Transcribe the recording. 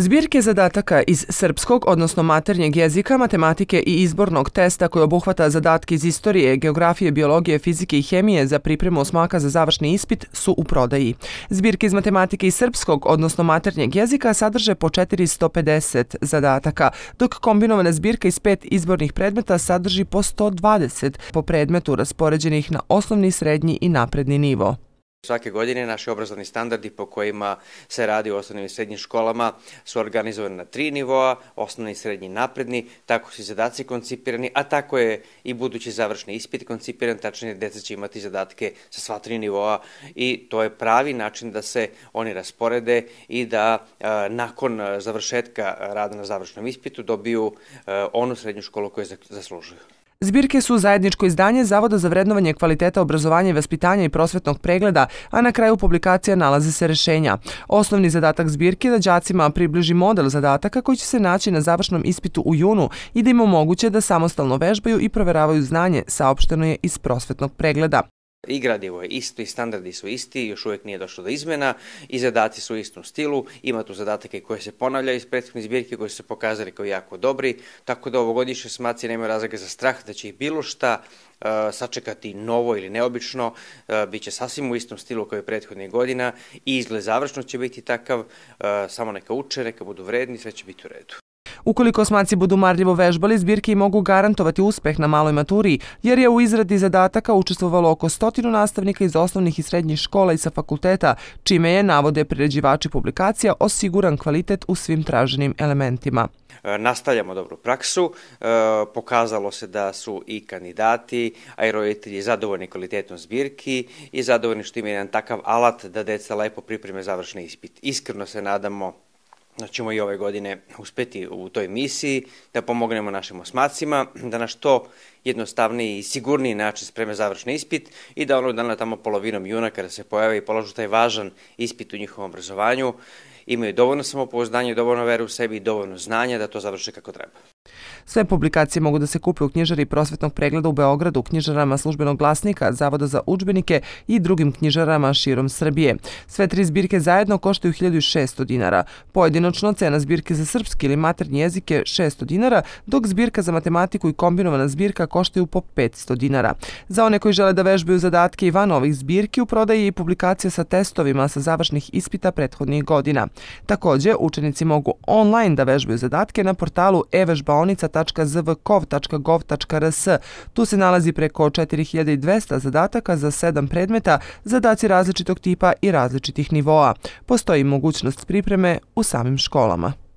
Zbirke zadataka iz srpskog, odnosno maternjeg jezika, matematike i izbornog testa koji obuhvata zadatke iz istorije, geografije, biologije, fizike i hemije za pripremu osmaka za završni ispit su u prodaji. Zbirke iz matematike i srpskog, odnosno maternjeg jezika, sadrže po 450 zadataka, dok kombinovana zbirka iz pet izbornih predmeta sadrži po 120 po predmetu raspoređenih na osnovni, srednji i napredni nivo. Svake godine naši obrazovni standardi po kojima se radi u osnovnim i srednjim školama su organizovani na tri nivoa, osnovni, srednji napredni, tako su i zadaci koncipirani, a tako je i budući završni ispit koncipiran, tačnije djeca će imati zadatke sa sva tri nivoa i to je pravi način da se oni rasporede i da e, nakon završetka rada na završnom ispitu dobiju e, onu srednju školu koju zaslužuju. Zbirke su zajedničko izdanje Zavoda za vrednovanje kvaliteta obrazovanja i vaspitanja i prosvetnog pregleda, a na kraju publikacija nalaze se rešenja. Osnovni zadatak zbirke je da džacima približi model zadataka koji će se naći na završnom ispitu u junu i da im omoguće da samostalno vežbaju i proveravaju znanje, saopšteno je iz prosvetnog pregleda. I gradivo je isto i standardi su isti, još uvijek nije došlo do izmjena i zadaci su u istom stilu. Ima tu zadatake koje se ponavljaju iz prethodnih zbirke koje su se pokazali kao jako dobri, tako da ovogodišnje smaci nemaju razloga za strah da će ih bilo šta uh, sačekati novo ili neobično, uh, bit će sasvim u istom stilu kao i prethodne godina i izgled završno će biti takav, uh, samo neka uče, neka budu vredni, sve će biti u redu. Ukoliko osmaci budu marljivo vežbali, zbirke mogu garantovati uspeh na maloj maturi, jer je u izradi zadataka učestvovalo oko stotinu nastavnika iz osnovnih i srednjih škola i sa fakulteta, čime je, navode priređivači publikacija, osiguran kvalitet u svim traženim elementima. E, nastavljamo dobru praksu, e, pokazalo se da su i kandidati, a i roditelji zadovoljni kvalitetom zbirki i zadovoljni što imaju jedan takav alat da deca lepo pripreme završni ispit. Iskreno se nadamo da ćemo i ove godine uspeti u toj misiji, da pomognemo našim osmacima, da na što jednostavniji i sigurniji način spreme završni ispit i da ono dana tamo polovinom juna kada se pojave i položu taj važan ispit u njihovom obrazovanju, imaju dovoljno samopouzdanje, dovoljno veru u sebi i dovoljno znanja da to završe kako treba. Sve publikacije mogu da se kupe u knjižari prosvetnog pregleda u Beogradu, knjižarama službenog glasnika, Zavoda za učbenike i drugim knjižarama širom Srbije. Sve tri zbirke zajedno koštaju 1600 dinara. Pojedinočno cena zbirke za srpski ili maternji jezik je 600 dinara, dok zbirka za matematiku i kombinovana zbirka koštaju po 500 dinara. Za one koji žele da vežbaju zadatke i van ovih zbirki, u prodaji je i publikacija sa testovima sa završnih ispita prethodnih godina. Također, učenici mogu online da vežbaju zadatke na portalu e-vežbaonica.com radionica.zvkov.gov.rs. Tu se nalazi preko 4200 zadataka za 7 predmeta, zadaci različitog tipa i različitih nivoa. Postoji mogućnost pripreme u samim školama.